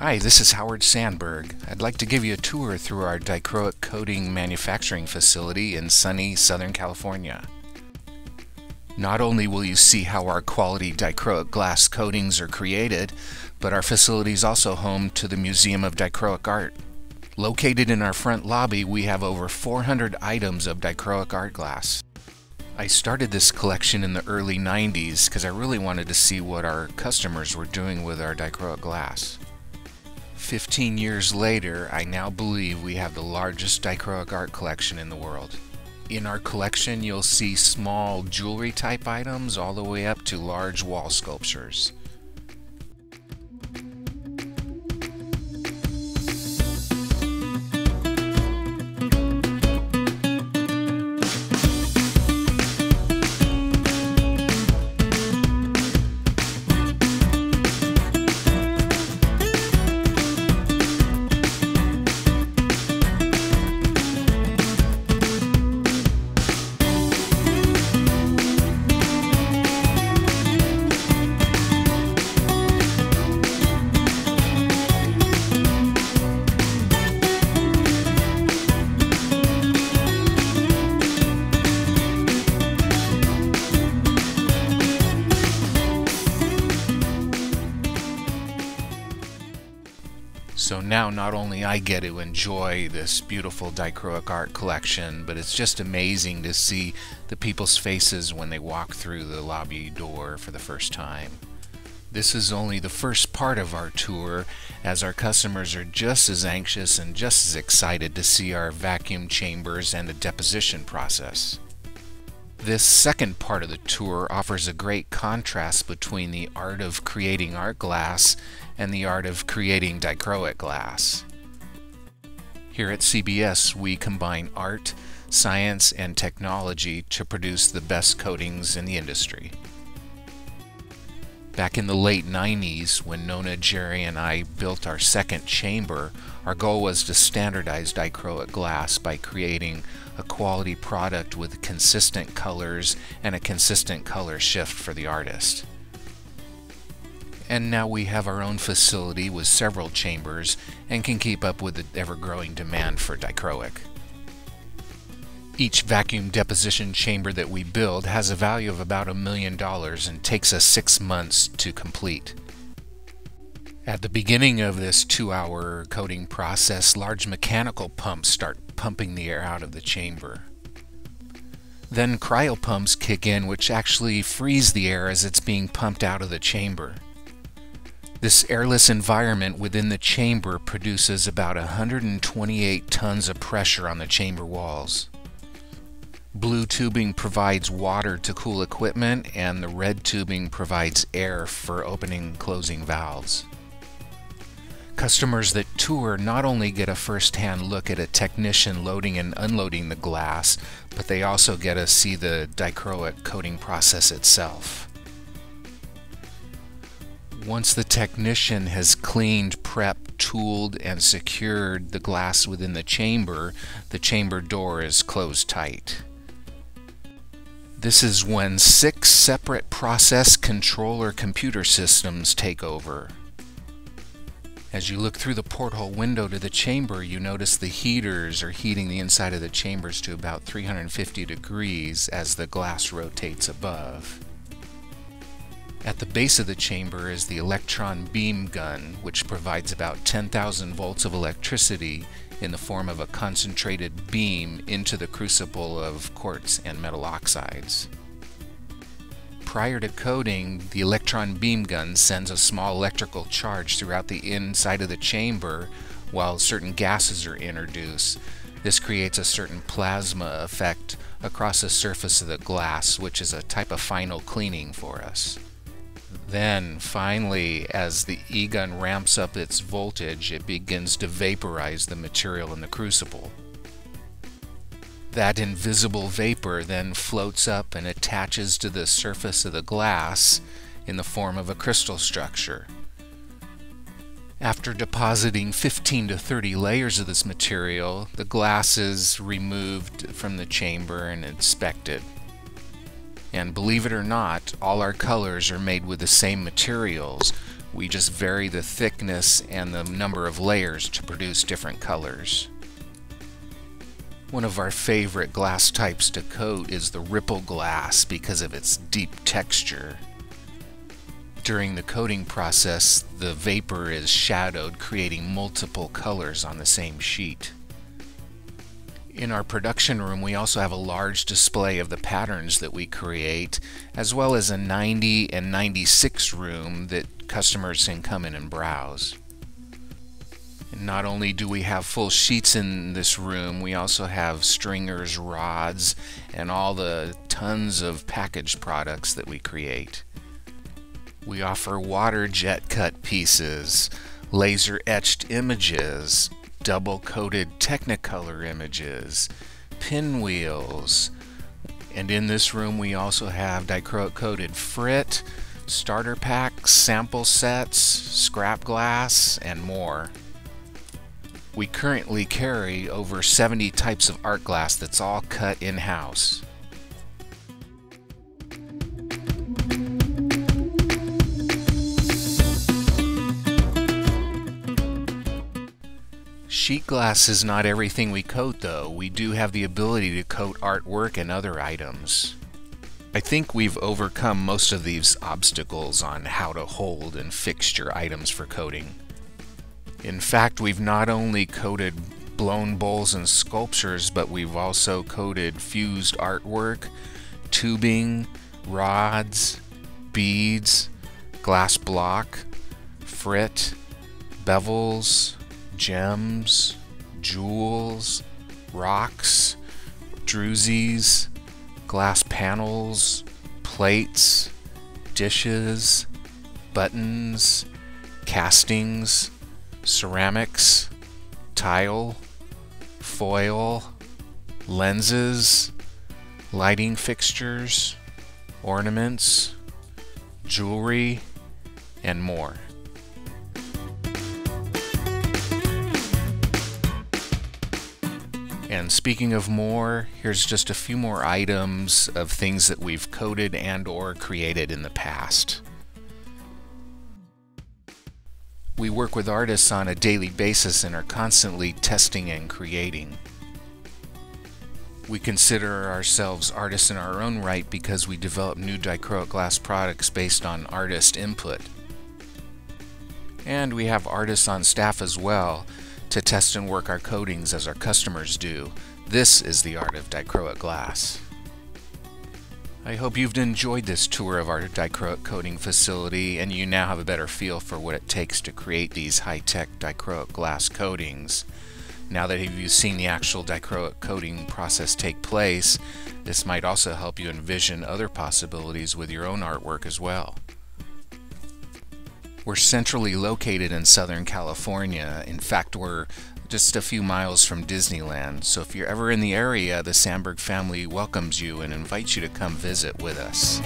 Hi, this is Howard Sandberg. I'd like to give you a tour through our dichroic coating manufacturing facility in sunny Southern California. Not only will you see how our quality dichroic glass coatings are created, but our facility is also home to the Museum of Dichroic Art. Located in our front lobby, we have over 400 items of dichroic art glass. I started this collection in the early 90s because I really wanted to see what our customers were doing with our dichroic glass. 15 years later, I now believe we have the largest dichroic art collection in the world. In our collection, you'll see small jewelry type items all the way up to large wall sculptures. Now not only I get to enjoy this beautiful dichroic art collection, but it's just amazing to see the people's faces when they walk through the lobby door for the first time. This is only the first part of our tour as our customers are just as anxious and just as excited to see our vacuum chambers and the deposition process. This second part of the tour offers a great contrast between the art of creating art glass and the art of creating dichroic glass. Here at CBS, we combine art, science, and technology to produce the best coatings in the industry. Back in the late 90s, when Nona, Jerry, and I built our second chamber, our goal was to standardize dichroic glass by creating a quality product with consistent colors and a consistent color shift for the artist. And now we have our own facility with several chambers and can keep up with the ever-growing demand for dichroic. Each vacuum deposition chamber that we build has a value of about a million dollars and takes us six months to complete. At the beginning of this two-hour coating process, large mechanical pumps start pumping the air out of the chamber. Then cryopumps kick in which actually freeze the air as it's being pumped out of the chamber. This airless environment within the chamber produces about 128 tons of pressure on the chamber walls. Blue tubing provides water to cool equipment and the red tubing provides air for opening and closing valves. Customers that tour not only get a first-hand look at a technician loading and unloading the glass, but they also get to see the dichroic coating process itself. Once the technician has cleaned, prepped, tooled, and secured the glass within the chamber, the chamber door is closed tight. This is when six separate process controller computer systems take over. As you look through the porthole window to the chamber, you notice the heaters are heating the inside of the chambers to about 350 degrees as the glass rotates above. At the base of the chamber is the electron beam gun, which provides about 10,000 volts of electricity in the form of a concentrated beam into the crucible of quartz and metal oxides. Prior to coating, the electron beam gun sends a small electrical charge throughout the inside of the chamber while certain gases are introduced. This creates a certain plasma effect across the surface of the glass, which is a type of final cleaning for us. Then, finally, as the E-gun ramps up its voltage, it begins to vaporize the material in the crucible. That invisible vapor then floats up and attaches to the surface of the glass in the form of a crystal structure. After depositing 15 to 30 layers of this material, the glass is removed from the chamber and inspected. And believe it or not, all our colors are made with the same materials, We just vary the thickness and the number of layers to produce different colors. One of our favorite glass types to coat is the ripple glass because of its deep texture. During the coating process, the vapor is shadowed, creating multiple colors on the same sheet. In our production room, we also have a large display of the patterns that we create, as well as a 90 and 96 room that customers can come in and browse. Not only do we have full sheets in this room, we also have stringers, rods, and all the tons of packaged products that we create. We offer water jet cut pieces, laser etched images, double coated Technicolor images, pinwheels, and in this room we also have dichroic coated frit, starter packs, sample sets, scrap glass, and more. We currently carry over 70 types of art glass that's all cut in-house. Sheet glass is not everything we coat though. We do have the ability to coat artwork and other items. I think we've overcome most of these obstacles on how to hold and fixture items for coating. In fact, we've not only coated blown bowls and sculptures, but we've also coated fused artwork, tubing, rods, beads, glass block, frit, bevels, gems, jewels, rocks, druzies, glass panels, plates, dishes, buttons, castings, ceramics, tile, foil, lenses, lighting fixtures, ornaments, jewelry, and more. And speaking of more, here's just a few more items of things that we've coated and or created in the past. We work with artists on a daily basis and are constantly testing and creating. We consider ourselves artists in our own right because we develop new dichroic glass products based on artist input. And we have artists on staff as well to test and work our coatings as our customers do. This is the art of dichroic glass. I hope you've enjoyed this tour of our dichroic coating facility and you now have a better feel for what it takes to create these high-tech dichroic glass coatings. Now that you've seen the actual dichroic coating process take place, this might also help you envision other possibilities with your own artwork as well. We're centrally located in Southern California. In fact, we're just a few miles from Disneyland. So if you're ever in the area, the Sandberg family welcomes you and invites you to come visit with us.